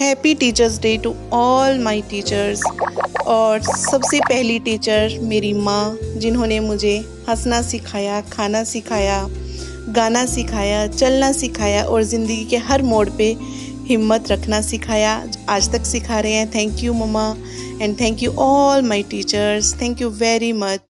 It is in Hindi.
Happy teachers day to all my teachers. और सबसे पहली टीचर मेरी माँ, जिन्होंने मुझे हंसना सिखाया, खाना सिखाया, गाना सिखाया, चलना सिखाया और ज़िंदगी के हर मोड़ पे हिम्मत रखना सिखाया, आज तक सिखा रहे हैं। Thank you mama and thank you all my teachers thank you very much